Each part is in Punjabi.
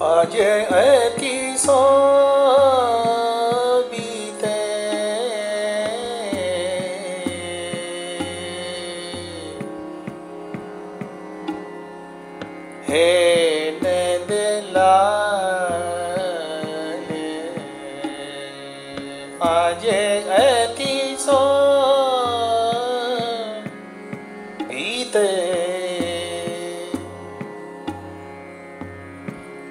aceh kisah Ajay Ati So Ite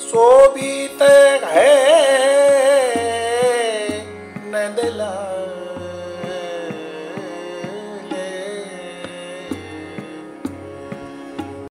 ਸੋਬੀਤੇ ਹੈ ਨੰਦ